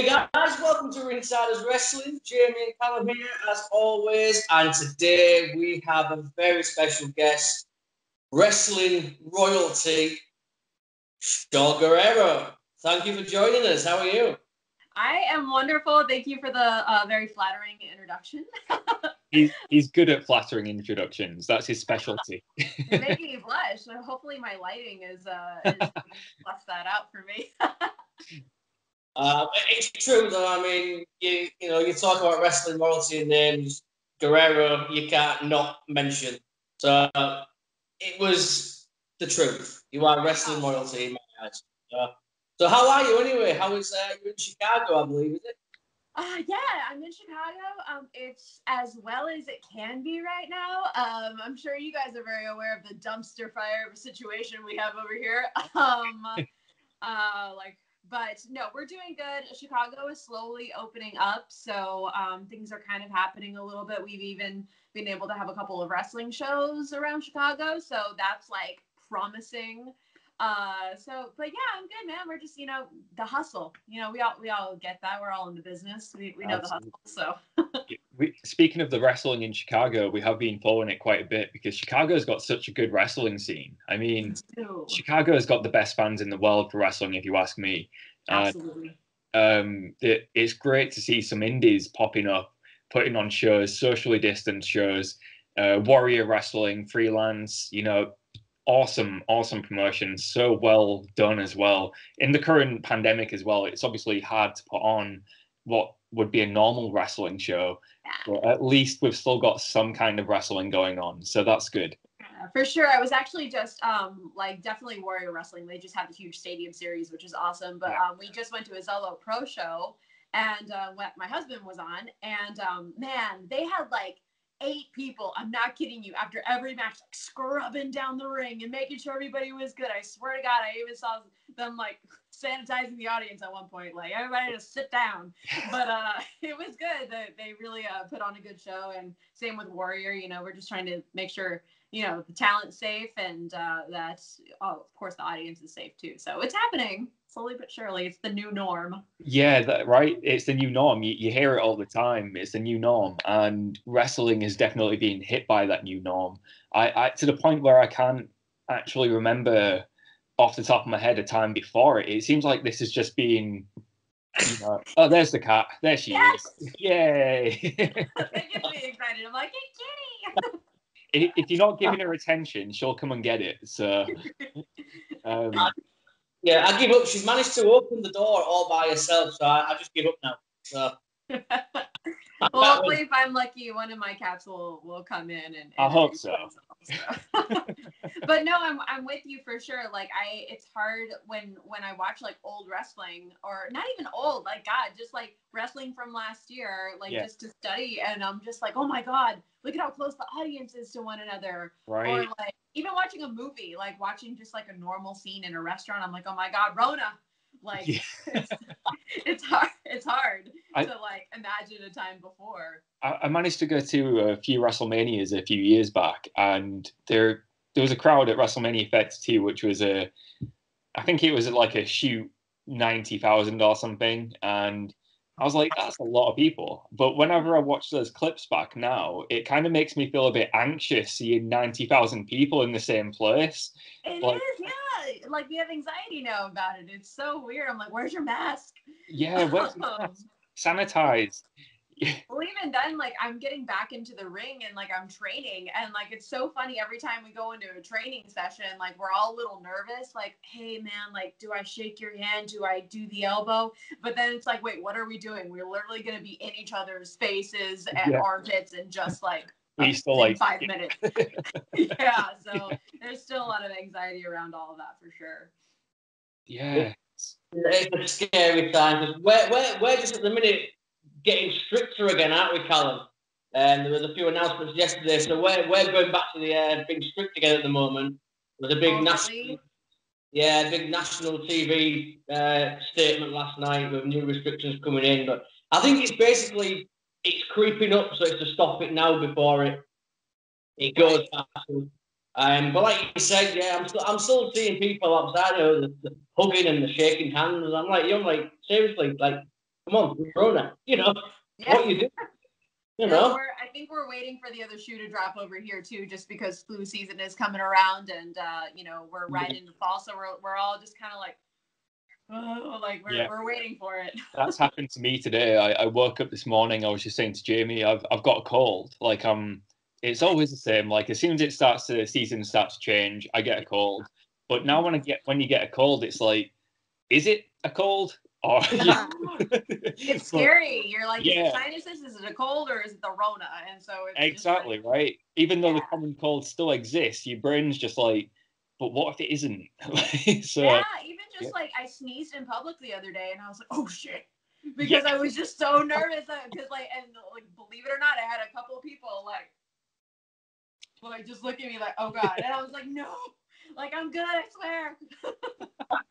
Hey guys, welcome to Ringsiders Wrestling. Jamie and Callum here, as always, and today we have a very special guest, wrestling royalty, Shaul Guerrero. Thank you for joining us. How are you? I am wonderful. Thank you for the uh, very flattering introduction. he's, he's good at flattering introductions. That's his specialty. making me blush. So hopefully my lighting is, uh, is flush that out for me. Uh, it's true though. I mean, you you know, you talk about wrestling royalty and names. Guerrero, you can't not mention. So uh, it was the truth. You are wrestling royalty in my eyes. So how are you anyway? How is uh, you in Chicago? I believe is it? Uh, yeah, I'm in Chicago. Um, it's as well as it can be right now. Um, I'm sure you guys are very aware of the dumpster fire situation we have over here. Um, uh, like but no, we're doing good. Chicago is slowly opening up, so um, things are kind of happening a little bit. We've even been able to have a couple of wrestling shows around Chicago, so that's like promising. Uh, so, but yeah, I'm good, man. We're just, you know, the hustle. You know, we all we all get that. We're all in the business. We, we know Absolutely. the hustle. So, we, speaking of the wrestling in Chicago, we have been following it quite a bit because Chicago's got such a good wrestling scene. I mean, Chicago's got the best fans in the world for wrestling, if you ask me. Absolutely. Uh, um, it, it's great to see some indies popping up, putting on shows, socially distanced shows, uh, warrior wrestling, freelance. You know, awesome, awesome promotion. So well done as well. In the current pandemic as well, it's obviously hard to put on what would be a normal wrestling show. Yeah. But at least we've still got some kind of wrestling going on. So that's good. Yeah, for sure. I was actually just um like definitely Warrior Wrestling. They just have a huge stadium series, which is awesome. But yeah. um we just went to a Zelo Pro show and uh, what my husband was on and um man, they had like eight people. I'm not kidding you. After every match, like scrubbing down the ring and making sure everybody was good. I swear to God, I even saw them like sanitizing the audience at one point. Like everybody just sit down. But uh, it was good. They, they really uh, put on a good show. And same with Warrior. You know, we're just trying to make sure you know the talent's safe and uh, that oh, of course the audience is safe too. So it's happening slowly but surely. It's the new norm. Yeah, that, right. It's the new norm. You, you hear it all the time. It's the new norm, and wrestling is definitely being hit by that new norm. I, I to the point where I can't actually remember off the top of my head a time before it. It seems like this is just being you know, oh, there's the cat. There she yes! is. Yay! it gets me excited. I'm like, hey, kitty. if, if you're not giving her attention, she'll come and get it. So, um, yeah, I give up. She's managed to open the door all by herself, so I, I just give up now. So. well, hopefully, if I'm lucky, one of my cats will will come in and. and I hope so. but no, I'm I'm with you for sure. Like I, it's hard when when I watch like old wrestling or not even old, like God, just like wrestling from last year, like yeah. just to study, and I'm just like, oh my God, look at how close the audience is to one another. Right. Or like even watching a movie, like watching just like a normal scene in a restaurant, I'm like, oh my God, Rona. Like yeah. it's, it's, hard. It's hard I, to like imagine a time before. I, I managed to go to a few WrestleManias a few years back, and there there was a crowd at WrestleMania 32, which was a, I think it was like a shoot ninety thousand or something, and I was like, that's a lot of people. But whenever I watch those clips back now, it kind of makes me feel a bit anxious seeing 90,000 people in the same place. It like, is, yeah. Like we have anxiety now about it. It's so weird. I'm like, where's your mask? Yeah, where's your mask? Sanitize. well, even then, like I'm getting back into the ring and like I'm training, and like it's so funny every time we go into a training session, like we're all a little nervous, like, hey man, like, do I shake your hand? Do I do the elbow? But then it's like, wait, what are we doing? We're literally gonna be in each other's faces and yeah. armpits and just like we still like five minutes. yeah, so there's still a lot of anxiety around all of that for sure. Yeah. It's a scary time. Where, where, where just at the minute getting stricter again, aren't we, Callum? And there was a few announcements yesterday, so we're, we're going back to the uh, being strict again at the moment. There's a big oh, national, yeah, big national TV uh, statement last night with new restrictions coming in. But I think it's basically it's creeping up, so it's to stop it now before it it goes. Um, but like you said, yeah, I'm still I'm still seeing people outside, you know, the, the hugging and the shaking hands. I'm like, you're like seriously, like Come on, Corona. You know Yeah. what you do. You No, know. we're, I think we're waiting for the other shoe to drop over here too, just because flu season is coming around, and uh, you know we're right into fall, so we're we're all just kind of like, oh, like we're Yeah. we're waiting for it. That's happened to me today. I, I woke up this morning. I was just saying to Jamie, I've I've got a cold. Like I'm, it's always the same. Like as soon as it starts to the season starts to change, I get a cold. But now when I get when you get a cold, it's like, is it a cold or? It's scary. You're like, is Yeah. it sinuses? Is it a cold or is it the Rona? And so it's Exactly like- right. Even though the common cold still exists, your brain's just like, but what if it isn't? so yeah, even just yeah. like I sneezed in public the other day, and I was like, oh shit. Because I was just so nervous because like and like believe it or not, I had a couple of people like like just look at me like, oh god. And I was like, no, like I'm good, I swear.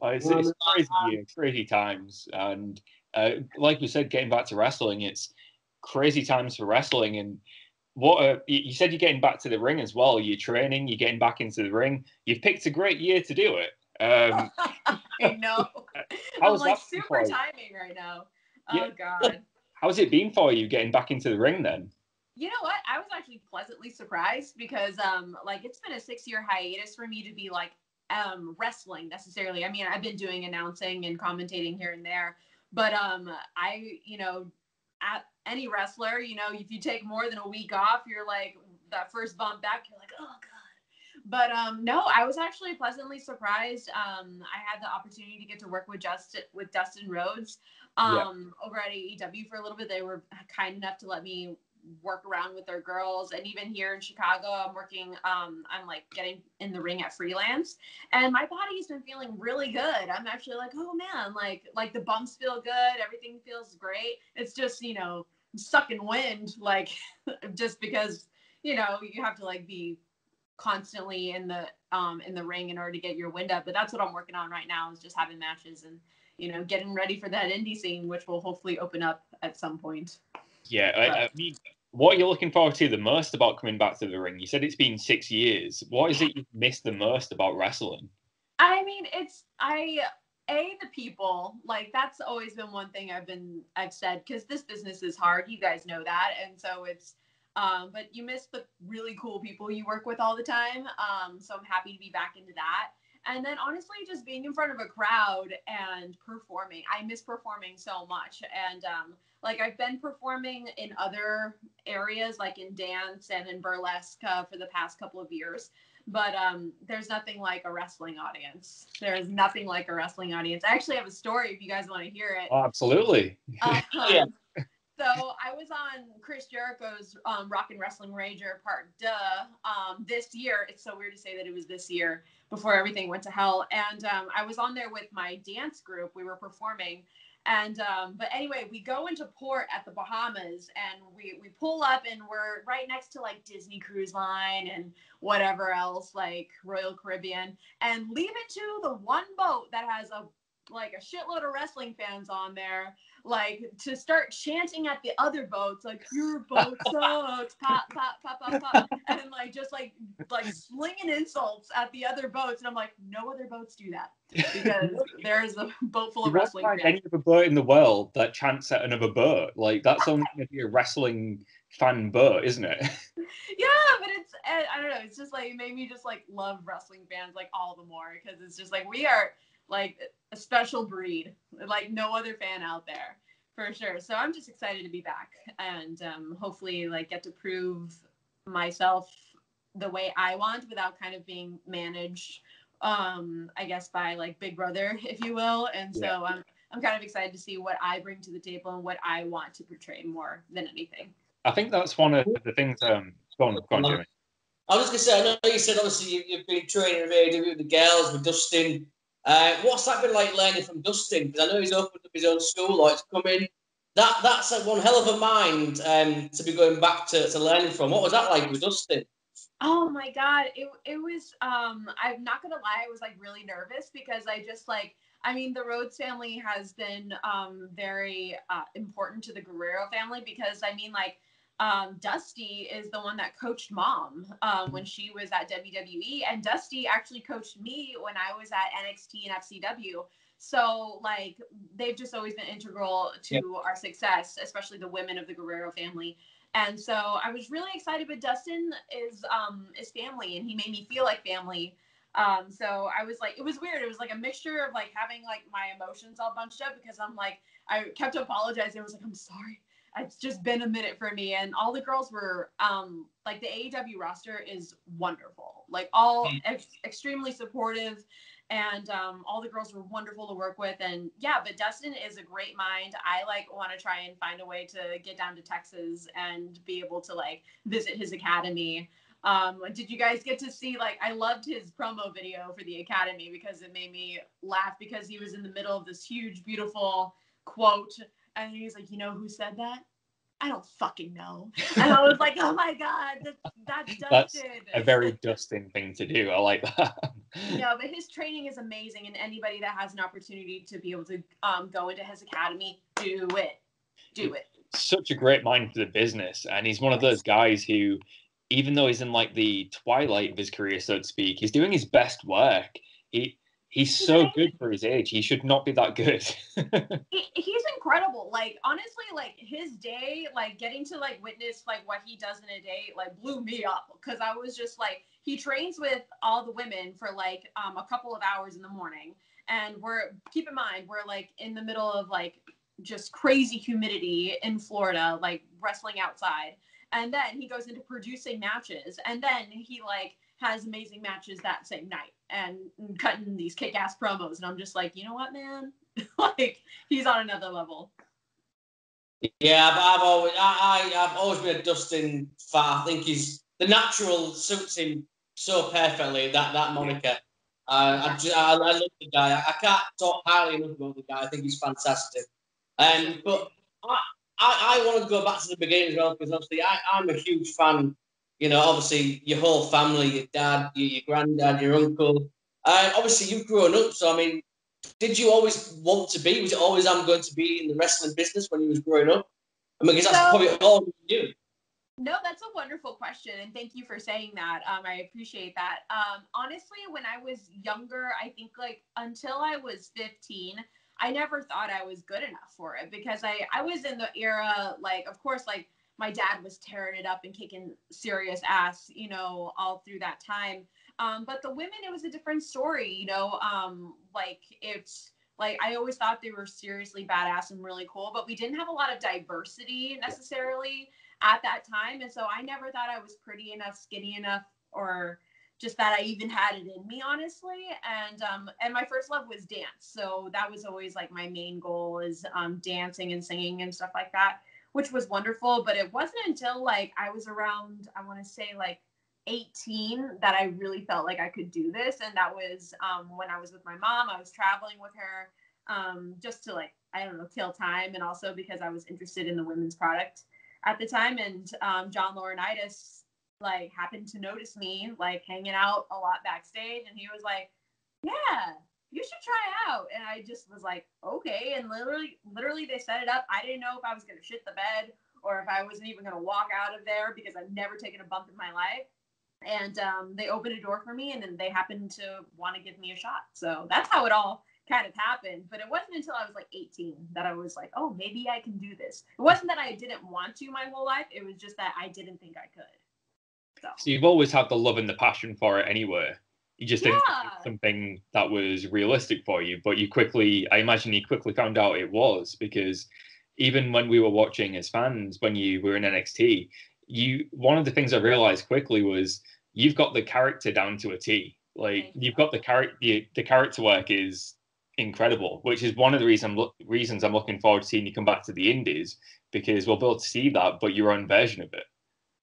Uh, it's, it's crazy, crazy times, and uh, like we said, getting back to wrestling, it's crazy times for wrestling. And what uh, you you said, you're getting back to the ring as well. You're training, you're getting back into the ring. You've picked a great year to do it. Um, I know. How I'm like super timing right now. Yeah. Oh god. how's it been for you getting back into the ring then? You know what? I was actually pleasantly surprised because um like it's been a 6-year hiatus for me to be like um wrestling necessarily. I mean, I've been doing announcing and commentating here and there, but um I, you know, at any wrestler, you know, if you take more than a week off, you're like that first bump back, you're like, "Oh god." But um no, I was actually pleasantly surprised. Um I had the opportunity to get to work with Justin with Dustin Rhodes Yeah. um over at AEW for a little bit. They were kind enough to let me work around with their girls and even here in chicago i'm working um i'm like getting in the ring at freelance and my body's been feeling really good i'm actually like oh man like like the bumps feel good everything feels great it's just you know sucking wind like just because you know you have to like be constantly in the um in the ring in order to get your wind up but that's what i'm working on right now is just having matches and you know getting ready for that indie scene which will hopefully open up at some point Yeah, I, I mean, what are you looking forward to the most about coming back to the ring? You said it's been six years. What is it you've missed the most about wrestling? I mean, it's I a the people like that's always been one thing I've been I've said because this business is hard. You guys know that, and so it's. Um, but you miss the really cool people you work with all the time. Um, so I'm happy to be back into that. And then honestly, just being in front of a crowd and performing. I miss performing so much. And um, like I've been performing in other areas, like in dance and in burlesque uh, for the past couple of years but um, there's nothing like a wrestling audience. There is nothing like a wrestling audience. I actually have a story if you guys want to hear it. Oh, absolutely. Um, Yeah. So I was on Chris Jericho's um, Rock and Wrestling Rager Part Deux um, this year. It's so weird to say that it was this year before everything went to hell. And um, I was on there with my dance group. We were performing. And um, but anyway, we go into port at the Bahamas and we we pull up and we're right next to like Disney Cruise Line and whatever else like Royal Caribbean and leave it to the one boat that has a like a shitload of wrestling fans on there like to start chanting at the other boats like your boat sucks pop pop pop pop pop and like just like like slinging insults at the other boats and i'm like no other boats do that because there's a boat full of won't wrestling find fans any other boat in the world that chants at another boat. Like that's only going to be a wrestling fan boat, isn't it? yeah but it's eh, i don't know it's just like it made me just like love wrestling fans like all the more because it's just like we are like a special breed like no other fan out there for sure so i'm just excited to be back and um, hopefully like get to prove myself the way i want without kind of being managed um i guess by like big brother if you will and so Yeah. i'm i'm kind of excited to see what i bring to the table and what i want to portray more than anything I think that's one of the things. Um, go on, go on, Jamie. I was gonna say, I know you said obviously you, you've been training with AEW with the girls, with Dustin. Uh, what's that been like learning from Dustin? Because I know he's opened up his own school, like to come in. That that's like one hell of a mind um, to be going back to, to learning from. What was that like with Dustin? Oh my god, it it was um I'm not gonna lie, I was like really nervous because I just like I mean the Rhodes family has been um very uh, important to the Guerrero family because I mean like um, Dusty is the one that coached mom um, when she was at WWE, and Dusty actually coached me when I was at NXT and FCW. So like they've just always been integral to Yep. our success, especially the women of the Guerrero family. And so I was really excited, but Dustin is um is family and he made me feel like family. Um, so I was like, it was weird. It was like a mixture of like having like my emotions all bunched up because I'm like, I kept apologizing. I was like, I'm sorry. It's just been a minute for me. And all the girls were um like the AEW roster is wonderful. Like all ex- extremely supportive. And um, all the girls were wonderful to work with. And yeah but dustin is a great mind. I like want to try and find a way to get down to texas and be able to like visit his academy. Um, did you guys get to see like i loved his promo video for the academy because it made me laugh because he was in the middle of this huge beautiful quote and he's like you know who said that i don't fucking know and i was like oh my god that, that's That's dustin A very Dustin thing to do. I like that. no, but his training is amazing, and anybody that has an opportunity to be able to um, go into his academy, do it, do it. Such a great mind for the business, and he's one of those guys who, even though he's in like the twilight of his career, so to speak, he's doing his best work. He he's so good for his age. He should not be that good. He, he's incredible. Like honestly, like his day, like getting to like witness like what he does in a day, like blew me up because I was just like he trains with all the women for like um, a couple of hours in the morning, and we're keep in mind we're like in the middle of like just crazy humidity in Florida, like wrestling outside. And then he goes into producing matches, and then he like has amazing matches that same night and cutting these kick-ass promos. And I'm just like, you know what, man? like he's on another level. Yeah, I've, I've always I, I I've always been a Dustin fan. I think he's the natural suits him so perfectly. That that moniker. Uh, I, just, I, I love the guy. I, can't talk highly enough about the guy. I think he's fantastic. Um, but I, I, I want to go back to the beginning as well because obviously I, I'm a huge fan. You know, obviously your whole family, your dad, your, your granddad, your uncle. Uh, obviously you've grown up. So I mean, did you always want to be? Was it always I'm going to be in the wrestling business when you was growing up? I mean, because that's So- probably all you knew. No, that's a wonderful question, and thank you for saying that. Um, I appreciate that. Um, honestly, when I was younger, I think like until I was 15, I never thought I was good enough for it because I I was in the era like, of course, like my dad was tearing it up and kicking serious ass, you know, all through that time. Um, but the women, it was a different story, you know. Um, like it's like I always thought they were seriously badass and really cool, but we didn't have a lot of diversity necessarily at that time. And so I never thought I was pretty enough, skinny enough, or just that I even had it in me, honestly. And um, and my first love was dance. So that was always like my main goal is um, dancing and singing and stuff like that, which was wonderful. But it wasn't until like I was around, I want to say like 18 that I really felt like I could do this. And that was um, when I was with my mom. I was traveling with her um, just to like, I don't know, kill time. And also because I was interested in the women's product at the time. And um, John Laurinaitis like happened to notice me like hanging out a lot backstage. And he was like, yeah, you should try out. And I just was like, okay. And literally, literally they set it up. I didn't know if I was going to shit the bed or if I wasn't even going to walk out of there because I've never taken a bump in my life and um, they opened a door for me and then they happened to want to give me a shot so that's how it all kind of happened but it wasn't until i was like 18 that i was like oh maybe i can do this it wasn't that i didn't want to my whole life it was just that i didn't think i could so so you've always had the love and the passion for it anyway. You just didn't think it was Yeah. something that was realistic for you, but you quickly, I imagine you quickly found out it was because even when we were watching as fans, when you were in NXT, you one of the things I realized quickly was you've got the character down to a T. Like you. you've got the character, the, the character work is incredible, which is one of the reason, reasons I'm looking forward to seeing you come back to the Indies because we'll be able to see that, but your own version of it.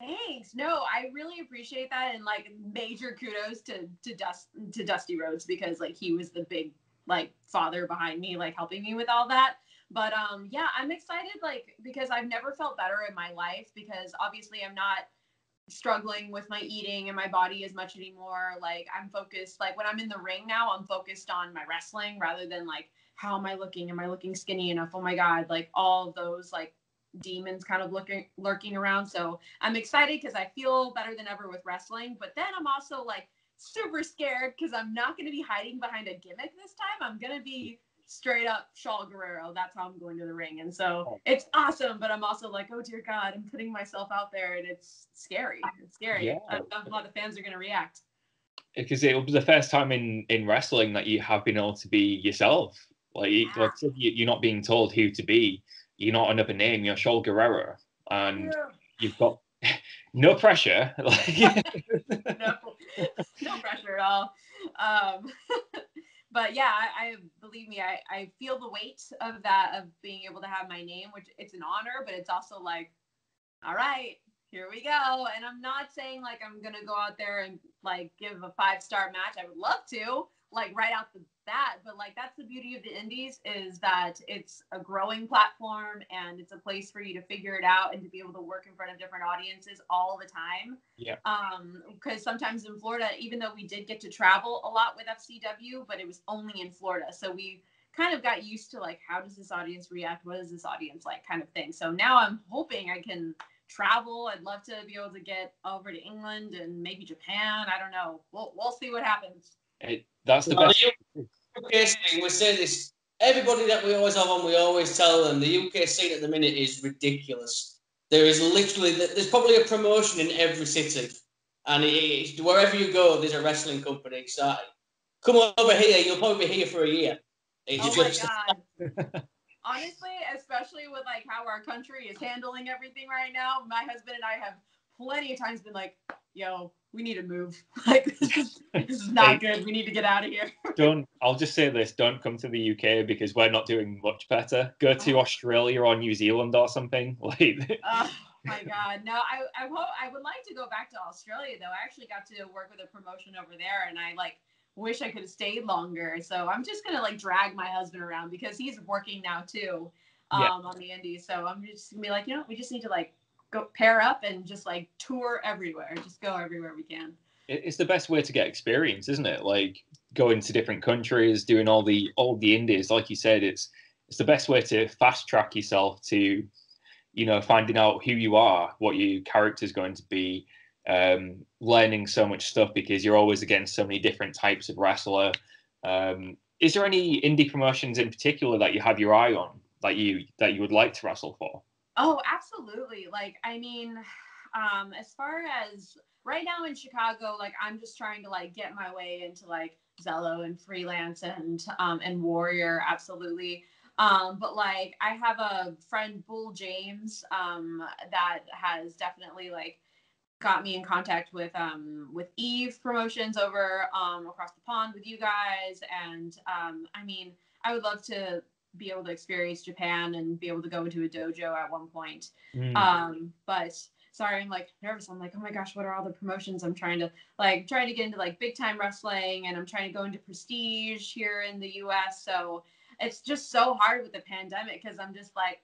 Thanks. No, I really appreciate that, and like major kudos to to Dust to Dusty Rhodes because like he was the big like father behind me, like helping me with all that. But um, yeah, I'm excited like because I've never felt better in my life because obviously I'm not struggling with my eating and my body as much anymore. Like I'm focused. Like when I'm in the ring now, I'm focused on my wrestling rather than like how am I looking? Am I looking skinny enough? Oh my god! Like all those like demons kind of looking lurking around. So I'm excited because I feel better than ever with wrestling. But then I'm also like super scared because I'm not going to be hiding behind a gimmick this time. I'm going to be straight up Shaul Guerrero. That's how I'm going to the ring. And so Oh. it's awesome, but I'm also like, oh dear God, I'm putting myself out there and it's scary. It's scary. Yeah. I don't know how a lot of fans are going to react. because it was the first time in in wrestling that you have been able to be yourself. Like, you- like I said, you- you're not being told who to be. You're not another name. You're Shaul Guerrero, and you've got no pressure. Like, no, no pressure at all. Um, but yeah, I, I believe me, I, I feel the weight of that of being able to have my name, which it's an honor, but it's also like, all right, here we go. And I'm not saying like I'm gonna go out there and like give a five star match. I would love to, like right out the bat, but like that's the beauty of the indies is that it's a growing platform and it's a place for you to figure it out and to be able to work in front of different audiences all the time. Yeah. Um, because sometimes in Florida, even though we did get to travel a lot with FCW, but it was only in Florida. So we kind of got used to like how does this audience react? What is this audience like kind of thing. So now I'm hoping I can travel. I'd love to be able to get over to England and maybe Japan. I don't know. We'll we'll see what happens. it, that's the Well, best. the UK scene, we say this. Everybody that we always have on, we always tell them the UK scene at the minute is ridiculous. There is literally, there's probably a promotion in every city, and it, it's, wherever you go, there's a wrestling company. So come over here, you'll probably be here for a year. It's Oh my god. Honestly, especially with like how our country is handling everything right now, my husband and I have plenty of times been like, "Yo, we need to move. Like this is, this is not good. We need to get out of here." Don't. I'll just say this: don't come to the UK because we're not doing much better. Go to Oh. Australia or New Zealand or something. Like, Oh my god. No, I I hope I would like to go back to Australia though. I actually got to work with a promotion over there and I like wish I could have stayed longer. So I'm just gonna like drag my husband around because he's working now too. Um Yeah. on the indies. So I'm just gonna be like, you know, we just need to like go pair up and just like tour everywhere. Just go everywhere we can. it's the best way to get experience, isn't it? Like going to different countries, doing all the all the indies. Like you said, it's it's the best way to fast track yourself to, you know, finding out who you are, what your character's going to be, um, learning so much stuff because you're always against so many different types of wrestler. Um, is there any indie promotions in particular that you have your eye on that you that you would like to wrestle for? Oh, absolutely. Like, I mean, um, as far as right now in Chicago, like I'm just trying to like get my way into like Zelo and freelance and um and Warrior, absolutely. Um, but like I have a friend, Bull James, um, that has definitely like got me in contact with um with Eve promotions over um across the pond with you guys. And um, I mean, I would love to be able to experience Japan and be able to go into a dojo at one point. Mm. Um, but sorry, I'm like nervous. I'm like, oh my gosh, what are all the promotions? I'm trying to like trying to get into like big time wrestling and I'm trying to go into prestige here in the US. So it's just so hard with the pandemic because I'm just like,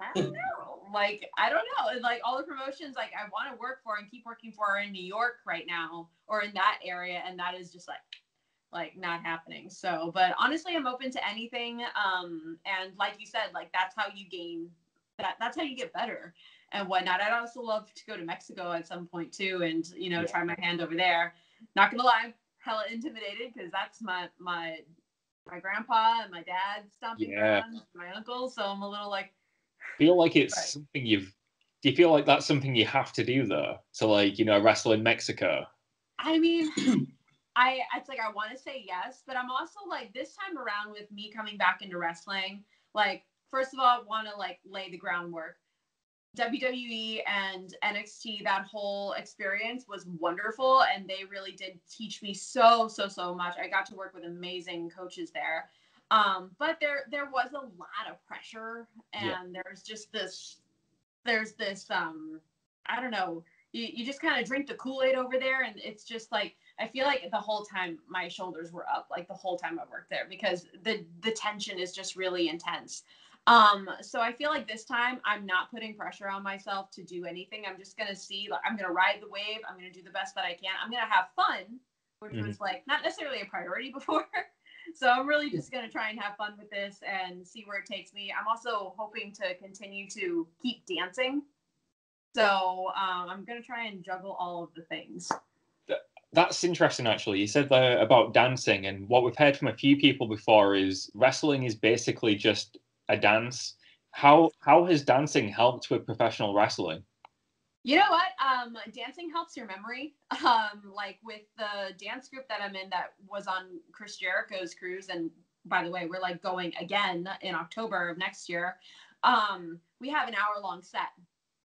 I don't know. Like, I don't know. And, Like all the promotions like I want to work for and keep working for are in New York right now or in that area, and that is just like like not happening. So, but honestly, I'm open to anything. Um, and like you said, like that's how you gain that. That's how you get better and whatnot. I'd also love to go to Mexico at some point too, and you know, Yeah. try my hand over there. Not gonna lie, hella intimidated because that's my my my grandpa and my dad stomping Yeah. ground, my uncle. So I'm a little like, feel like it's Right. something you've do you feel like that's something you have to do though to like you know wrestle in mexico I mean, I it's like I want to say yes, but I'm also like this time around with me coming back into wrestling. Like first of all, I want to like lay the groundwork. WWE and NXT, that whole experience was wonderful, and they really did teach me so so so much. I got to work with amazing coaches there, um, but there there was a lot of pressure, and Yeah. there's just this there's this um I don't know you, you just kind of drink the kool-aid over there and it's just like i feel like the whole time my shoulders were up like the whole time i worked there because the the tension is just really intense. Um so i feel like this time i'm not putting pressure on myself to do anything. I'm just gonna see like i'm gonna ride the wave. I'm gonna do the best that i can. I'm gonna have fun which Mhm. was like not necessarily a priority before. So i'm really just gonna try and have fun with this and see where it takes me. I'm also hoping to continue to keep dancing. So um, I'm gonna try and juggle all of the things. That's interesting, actually. You said there about dancing, and what we've heard from a few people before is wrestling is basically just a dance. How how has dancing helped with professional wrestling? You know what? Um, dancing helps your memory. Um, like with the dance group that I'm in that was on Chris Jericho's cruise, and by the way, we're like going again in October of next year. Um, we have an hour long set.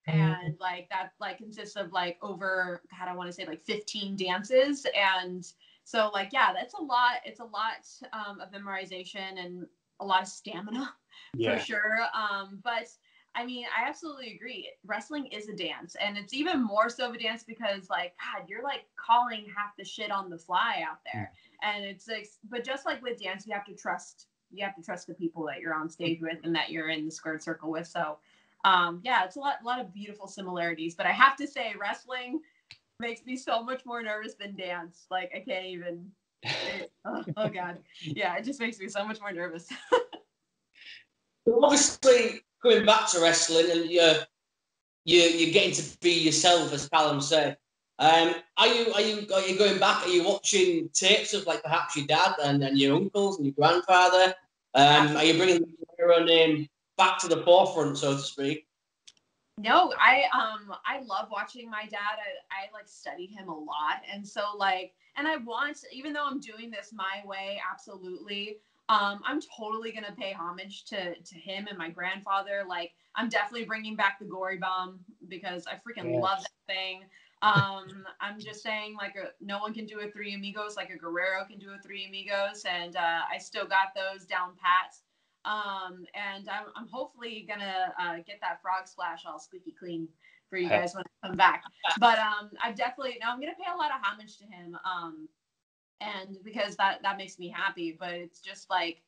And like that like consists of like over God, I want to say like 15 dances. And so like yeah, that's a lot, it's a lot um, of memorization and a lot of stamina Yeah. for sure. Um, but I mean, I absolutely agree. Wrestling is a dance, and it's even more so of a dance because, like, God, you're like calling half the shit on the fly out there, and it's like, but just like with dance, you have to trust. You have to trust the people that you're on stage with and that you're in the squared circle with. So, um, yeah, it's a lot, a lot of beautiful similarities. But I have to say, wrestling makes me so much more nervous than dance. Like, I can't even. it- oh, oh God, yeah, it just makes me so much more nervous. Obviously, coming back to wrestling and you're you you're getting to be yourself, as Callum said. Um, are you are you are you going back? Are you watching tapes of like perhaps your dad and, and your uncles and your grandfather? Um, are you bringing your own name back to the forefront, so to speak? No, I um I love watching my dad. I, I like study him a lot. And so like and I want even though I'm doing this my way, absolutely. Um I'm totally going to pay homage to to him and my grandfather. Like I'm definitely bringing back the gory bomb because I freaking love that thing. Um I'm just saying like a, no one can do a 3 amigos like a Guerrero can do a 3 amigos and uh I still got those down pat um and i'm, I'm hopefully gonna uh, get that frog splash all squeaky clean for you guys when i come back. But um i definitely no i'm gonna pay a lot of homage to him um and because that that makes me happy but it's just like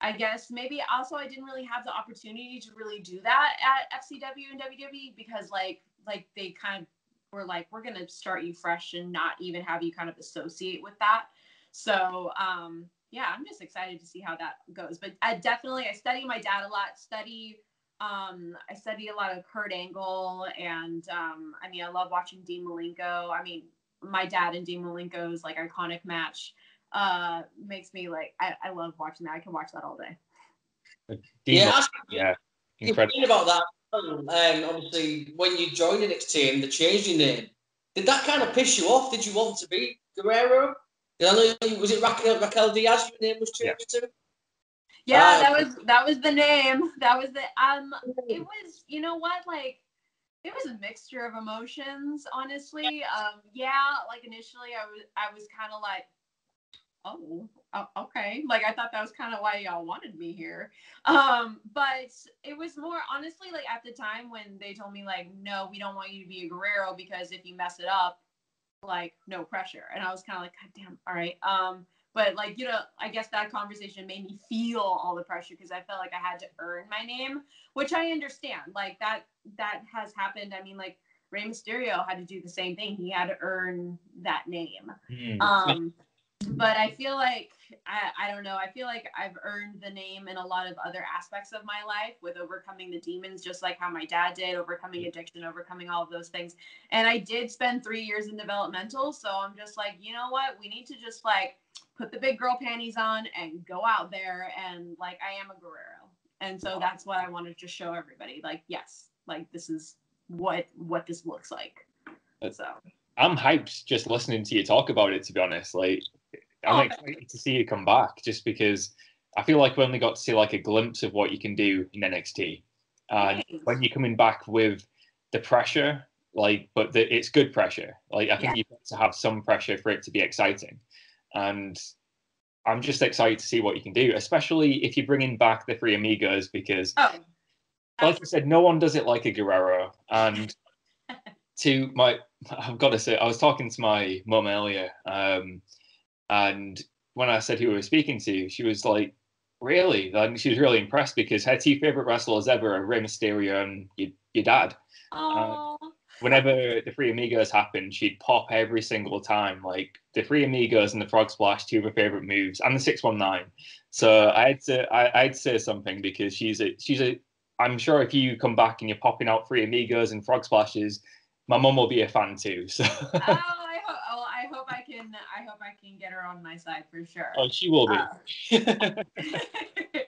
i guess maybe also i didn't really have the opportunity to really do that at fcw and wwe because like like they kind of were like we're gonna start you fresh and not even have you kind of associate with that. So um yeah, I'm just excited to see how that goes. But I definitely I study my dad a lot. Study um I study a lot of Kurt Angle and um I mean I love watching Dean Malenko. I mean my dad and Dean Malenko's like iconic match uh makes me like I, I love watching that. I can watch that all day. Dean yeah, Mo- yeah, incredible. thinking about that. Um, obviously, when you joined NXT and they changed your name, did that kind of piss you off? Did you want to be Guerrero? 'Cause I know was it Raquel, Raquel Diaz your name was changed to? Yeah, Uh, that was that was the name. That was the um it was you know what like it was a mixture of emotions honestly. Um yeah like initially i was i was kind of like oh okay. Like i thought that was kind of why y'all wanted me here. Um but it was more honestly like at the time when they told me like no we don't want you to be a guerrero because if you mess it up like no pressure and i was kind of like god damn all right um but like you know i guess that conversation made me feel all the pressure because i felt like i had to earn my name which i understand like that that has happened i mean like Rey Mysterio had to do the same thing. He had to earn that name. Mm. Um, but I feel like I, I don't know. I feel like I've earned the name in a lot of other aspects of my life with overcoming the demons, just like how my dad did, overcoming addiction, overcoming all of those things. And I did spend three years in developmental, so I'm just like, you know what? We need to just like put the big girl panties on and go out there and like I am a Guerrero. And so that's what I wanted to show everybody. Like, yes, like this is what what this looks like. So I'm hyped just listening to you talk about it. To be honest, like I'm Oh. excited to see you come back, just because I feel like we only got to see like a glimpse of what you can do in NXT, and Thanks. when you're coming back with the pressure, like, but the, it's good pressure. Like I think Yeah. you've got to have some pressure for it to be exciting, and I'm just excited to see what you can do, especially if you're bringing back the three amigos because oh like I said, no one does it like a Guerrero. And to my, I've got to say, I was talking to my mum earlier, um, and when I said who we were speaking to, she was like, "Really?" And she was really impressed because her two favorite wrestlers ever are Rey Mysterio and your, your dad. oh Whenever the Three Amigos happened, she'd pop every single time. Like the Three Amigos and the Frog Splash, two of her favorite moves, and the Six One Nine. So I had to, I, I had to say something because she's a, she's a. I'm sure if you come back and you're popping out Three Amigos and Frog Splashes, my mum will be a fan too. So oh, I hope. I hope I I can get her on my side for sure. Oh, she will be. Uh,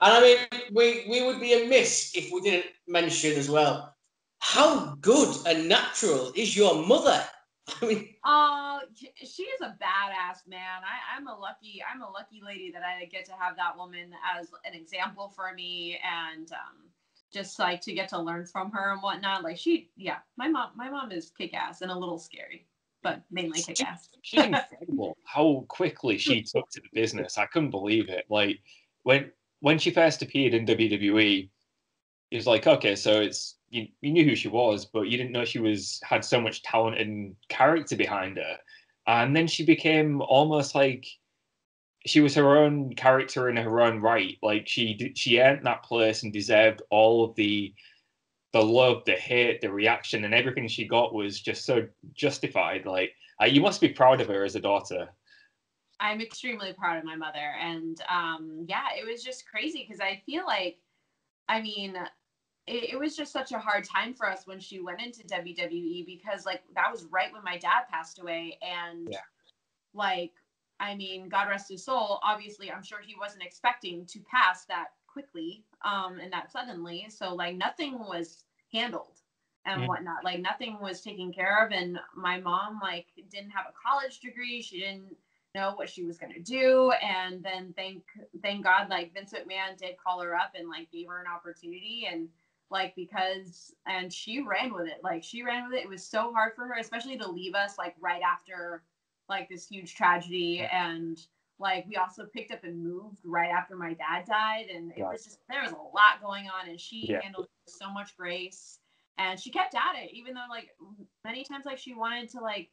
And I mean, we, we would be amiss if we didn't mention as well how good and natural is your mother. I mean, Oh, she is a badass man. I, I'm a lucky, I'm a lucky lady that I get to have that woman as an example for me, and um, just like to get to learn from her and whatnot. Like she, yeah, my mom, my mom is kick ass and a little scary, but mainly kick ass. She's incredible how quickly she took to the business. I couldn't believe it. Like when when she first appeared in WWE, it was like, okay, so it's you, you knew who she was, but you didn't know she was had so much talent and character behind her. And then she became almost like she was her own character in her own right. Like she she earned that place and deserved all of the the love, the hate, the reaction, and everything she got was just so justified. Like uh, you must be proud of her as a daughter. I'm extremely proud of my mother. And um, yeah, it was just crazy because I feel like, I mean, it, it, was just such a hard time for us when she went into WWE because, like, that was right when my dad passed away. And, Yeah. like, I mean, God rest his soul. Obviously, I'm sure he wasn't expecting to pass that quickly um, and that suddenly. So, like, nothing was handled and Mhm. whatnot. Like, nothing was taken care of. And my mom, like, didn't have a college degree. She didn't know what she was gonna do. And then thank thank God like Vince McMahon did call her up and like gave her an opportunity and like because and she ran with it. Like she ran with it. It was so hard for her, especially to leave us like right after like this huge tragedy and like we also picked up and moved right after my dad died and it Right. was just there was a lot going on and she Yeah. handled so much grace and she kept at it even though like many times like she wanted to like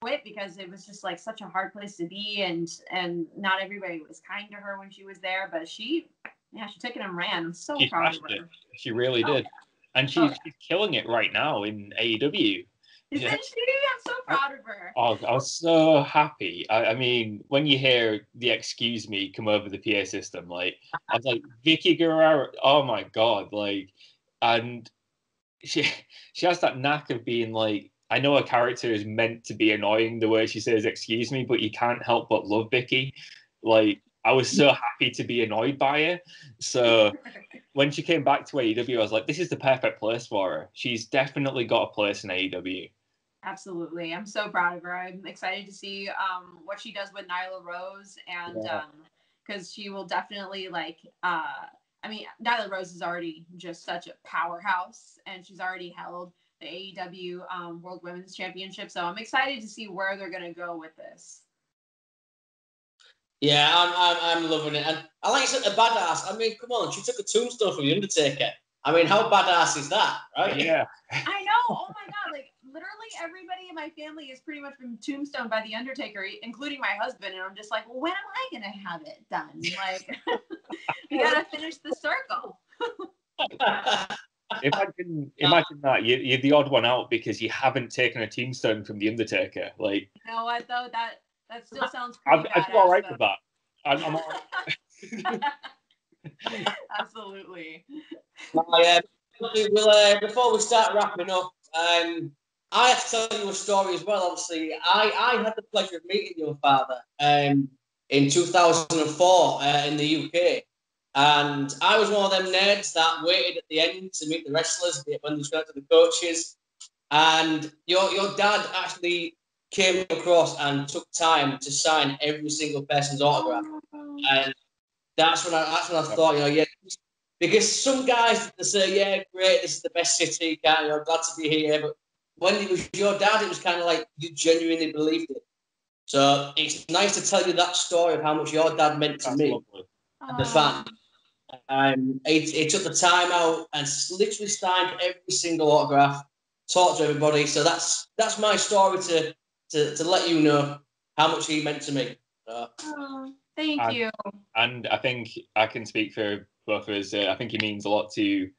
quit because it was just like such a hard place to be and and not everybody was kind to her when she was there but she yeah she took it and ran i'm so She proud of smashed it. her She really Oh, did. And she's, Oh, yeah. she's killing it right now in AEW. isn't Yeah. she i'm so proud of her Oh, I was so happy. I, I mean, when you hear the excuse me come over the PA system, like I was like Vickie Guerrero. Oh my god, like, and she she has that knack of being like. I know a character is meant to be annoying the way she says "excuse me," but you can't help but love Vickie. Like I was so happy to be annoyed by her. So when she came back to AEW, I was like, this is the perfect place for her. She's definitely got a place in AEW. Absolutely. I'm so proud of her. I'm excited to see um, what she does with Nyla Rose and Yeah. because she will definitely like uh I mean Nyla Rose is already just such a powerhouse and she's already held the AEW um, World Women's Championship. So I'm excited to see where they're gonna go with this. yeah, I'm, I'm, I'm loving it. And I like you said, a badass. I mean, come on, she took a tombstone from The Undertaker. I mean, how badass is that, right? Yeah, I know. Oh my god! Like literally everybody in my family is pretty much been Tombstone by the Undertaker, including my husband. And I'm just like, well, when am I gonna have it done? Like, we gotta finish the circle. imagine imagine that you, you're the odd one out because you haven't taken a tombstone from the Undertaker. Like You know what though? That that still sounds I'm, I feel all right badass, with that. I'm, I'm all right. Absolutely. Yeah. We'll, uh, before we start wrapping up, um, I have to tell you a story as well. Obviously, I, I had the pleasure of meeting your father um, in 2004 uh, in the UK. And I was one of them nerds that waited at the end to meet the wrestlers when they going to the coaches. And your, your dad actually came across and took time to sign every single person's autograph. And that's when I that's when I thought, you know, yeah, because some guys they say, yeah, great, this is the best city, can't you know, glad to be here. But when it was your dad, it was kind of like you genuinely believed it. So it's nice to tell you that story of how much your dad meant to That's me. and The fact um, he, he took the time out and literally signed every single autograph, talked to everybody. So that's that's my story to to, to let you know how much he meant to me. So, Oh, thank And- you. And I think I can speak for both of us. Uh, I think he means a lot to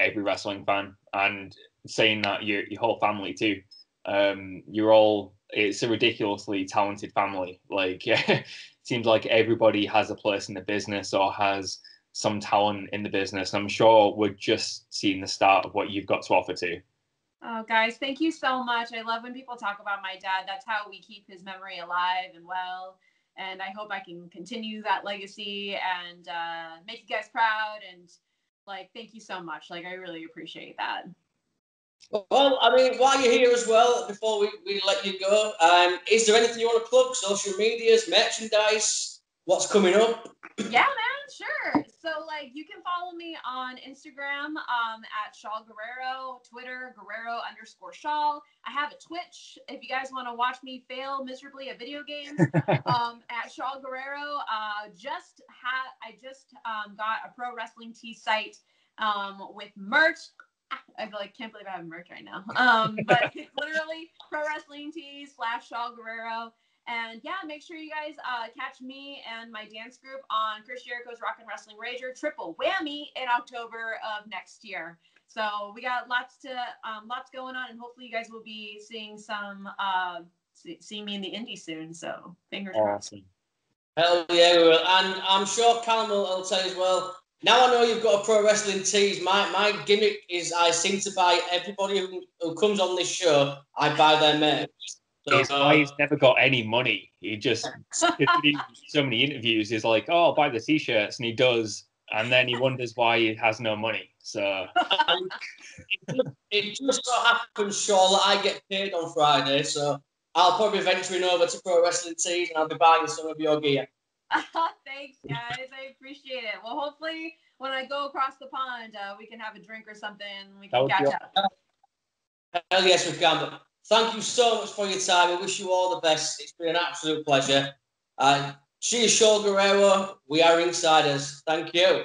every wrestling fan, and saying that your your whole family too. Um, you're all. It's a ridiculously talented family. Like, seems like everybody has a place in the business or has some talent in the business. I'm sure we're just seeing the start of what you've got to offer too. Oh, guys, thank you so much. I love when people talk about my dad. That's how we keep his memory alive and well. And I hope I can continue that legacy and uh, make you guys proud. And like, thank you so much. Like, I really appreciate that. Well, I mean, while you're here as well, before we, we let you go, um, is there anything you want to plug? Social medias, merchandise, what's coming up? Yeah, man, sure. So, like, you can follow me on Instagram um, at Shaul Guerrero, Twitter, Guerrero underscore Shaul. I have a Twitch if you guys want to watch me fail miserably at video games um, at Shaul Guerrero. Uh, just had, I just um, got a pro wrestling tee site um, with merch I like can't believe I have merch right now. Um, but literally pro wrestling tees slash Shaul Guerrero. And yeah, make sure you guys uh, catch me and my dance group on Chris Jericho's Rock and Wrestling Rager triple whammy in October of next year. So we got lots to um, lots going on, and hopefully you guys will be seeing some uh, see, see me in the indie soon. So fingers crossed. Hell yeah, we will. And I'm sure Callum will, will tell you as well. Now I know you've got a pro wrestling tees. My my gimmick is I seem to buy everybody who, who comes on this show. I buy their merch. So, It's why he's never got any money. He just so many interviews. He's like, "Oh, I'll buy the t-shirts," and he does, and then he wonders why he has no money. So it, just, it just so happens, Shaul, that I get paid on Friday, so I'll probably venturing over to pro wrestling tees and I'll be buying some of your gear. Thanks, guys. I appreciate it. Well, hopefully, when I go across the pond, uh, we can have a drink or something. We can catch be up. Hell yes, we can. But thank you so much for your time. I wish you all the best. It's been an absolute pleasure. Uh, cheers, Shaul Guerrero. We are Ringsiders. Thank you.